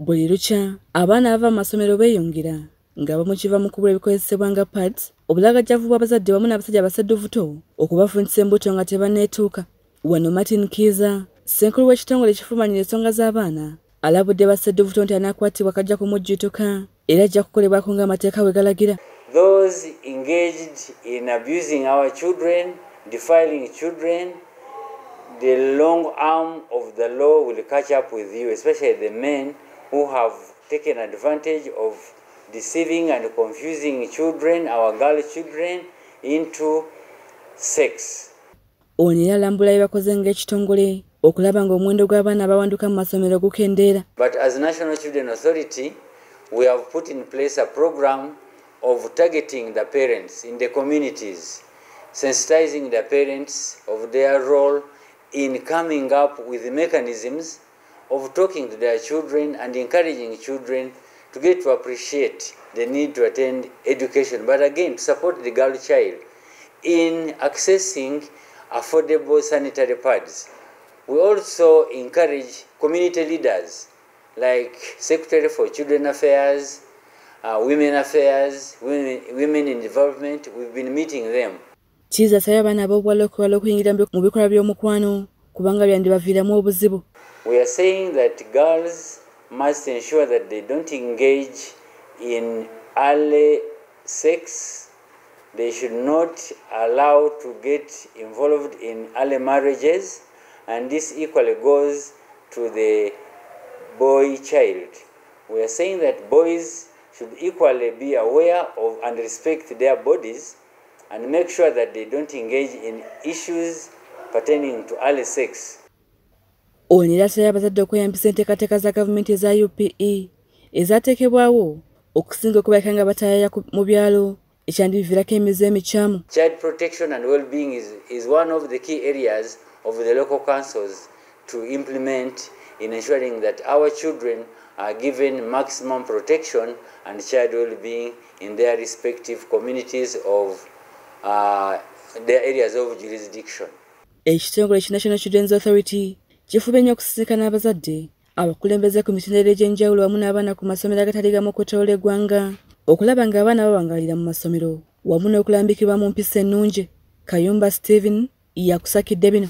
buli lukya abaana abava mu masomero beeyongera ng'abamu kiva mu kubula ebikozesebwa nga pads obulagajjavu bw'abazadde wamu n'abasajja abasadduvuto okubafunyisa embuto nga tebanneetuuka. Wano martin kiza ssenkulu w'ekitongole ekifumanyira ensonga z'abaana alabudde basadduvuto nti anaakwatibwa kajja kumujjutuka era ajja kukolebwako ng'amateeka bwe galagira. Those engaged in abusing our children defiling children the long arm of the law will catch up with you especially the men who have taken advantage of deceiving and confusing children, our girl children, into sex. ono era alambula bye bakoze ng'ekitongole okulaba ng'omuwendo gw'abaana abawanduka mu masomero gukendeera But as National Children Authority, we have put in place a program of targeting the parents in the communities, sensitizing the parents of their role in coming up with mechanisms of talking to their children and encouraging children to get to appreciate the need to attend education, but again, to support the girl child in accessing affordable sanitary pads. We also encourage community leaders like Secretary for Children Affairs, uh, Women Affairs, women, women in Development. We've been meeting them. kiiza asabye abaana ab'obuwala okuwala okuyingira mu bikolwa kubanga obuzibu We are saying that girls must ensure that they don't engage in early sex. They should not allow to get involved in early marriages, and this equally goes to the boy child. We are saying that boys should equally be aware of and respect their bodies and make sure that they don't engage in issues pertaining to early sex. ono era asabye abazadde okweyambisa enteekateeka za gavumenti eza upe ezaateekebwawo okusinga okubaleka nga batayaya ku- mu byalo ekyandibivirako emize emikyamu Child protection and well-being is, is one of the key areas of the local councils to implement in ensuring that our children are given maximum protection and child well-being in their respective communities of uh, their areas of jurisdiction. Ekitongole ki national children's authority kifubye nnyo okusisinkana abazadde abakulembeze ku mitendera egy'enjawulo wamu n'abaana ku masomero agatali gamu okwetoolola eggwanga okulaba ng'abaana babangalira mu masomero wamu n'okulambikibwa mu mpisa ennungi. Kayumba stephen yakusakidde bino